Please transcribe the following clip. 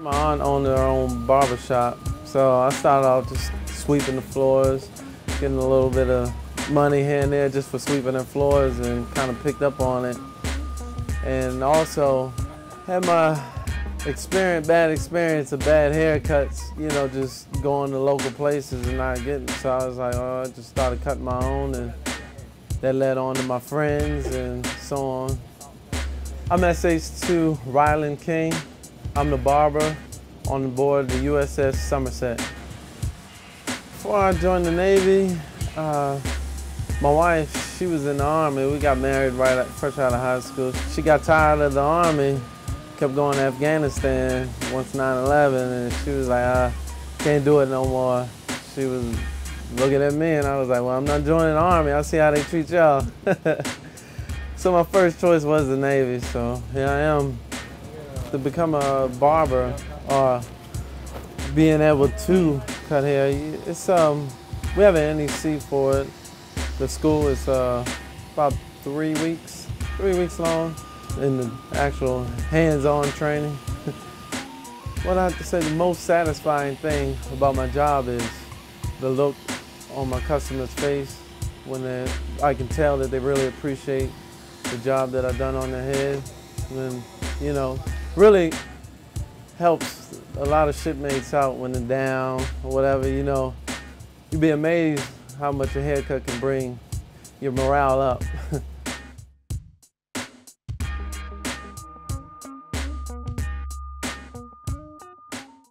My aunt owned her own barber shop, so I started off just sweeping the floors, getting a little bit of money here and there just for sweeping the floors and kind of picked up on it. And also had my experience, bad experience of bad haircuts, you know, just going to local places and not getting. So I was like, oh, I just started cutting my own and that led on to my friends and so on. I'm SH2 Ryeland King. I'm the barber on the board the USS Somerset. Before I joined the Navy, uh, my wife, she was in the Army. We got married right fresh out of high school. She got tired of the Army, kept going to Afghanistan once 9-11, and she was like, I can't do it no more. She was looking at me, and I was like, well, I'm not joining the Army. I'll see how they treat y'all. so my first choice was the Navy, so here I am to become a barber or being able to cut hair. It's um, we have an NEC for it. The school is uh, about three weeks, three weeks long in the actual hands-on training. what I have to say, the most satisfying thing about my job is the look on my customer's face when I can tell that they really appreciate the job that I've done on their head. And, you know, really helps a lot of shipmates out when they're down or whatever, you know. You'd be amazed how much a haircut can bring your morale up.